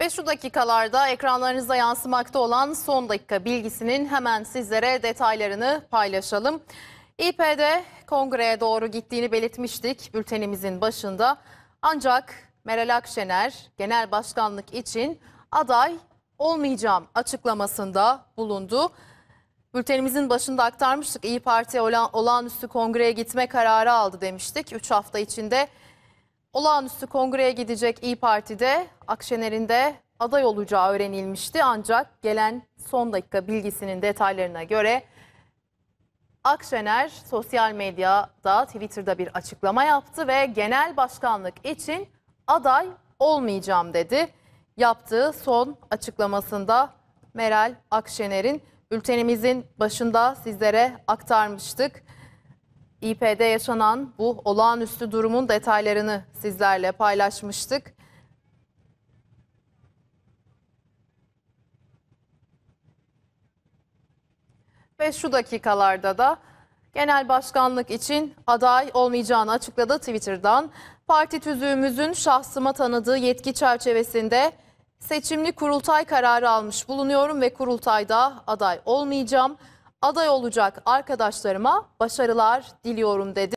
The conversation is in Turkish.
Ve şu dakikalarda ekranlarınıza yansımakta olan son dakika bilgisinin hemen sizlere detaylarını paylaşalım. İPD kongreye doğru gittiğini belirtmiştik bültenimizin başında. Ancak Meral Akşener genel başkanlık için aday olmayacağım açıklamasında bulundu. Bültenimizin başında aktarmıştık. İyi Parti olan, olağanüstü kongreye gitme kararı aldı demiştik. 3 hafta içinde olağanüstü kongreye gidecek İyi Parti'de Akşener'in de aday olacağı öğrenilmişti. Ancak gelen son dakika bilgisinin detaylarına göre Akşener sosyal medyada Twitter'da bir açıklama yaptı ve genel başkanlık için aday olmayacağım dedi. Yaptığı son açıklamasında Meral Akşener'in bültenimizin başında sizlere aktarmıştık. İP'de yaşanan bu olağanüstü durumun detaylarını sizlerle paylaşmıştık. Ve şu dakikalarda da genel başkanlık için aday olmayacağını açıkladı Twitter'dan. Parti tüzüğümüzün şahsıma tanıdığı yetki çerçevesinde seçimli kurultay kararı almış bulunuyorum ve kurultayda aday olmayacağım. Aday olacak arkadaşlarıma başarılar diliyorum dedi.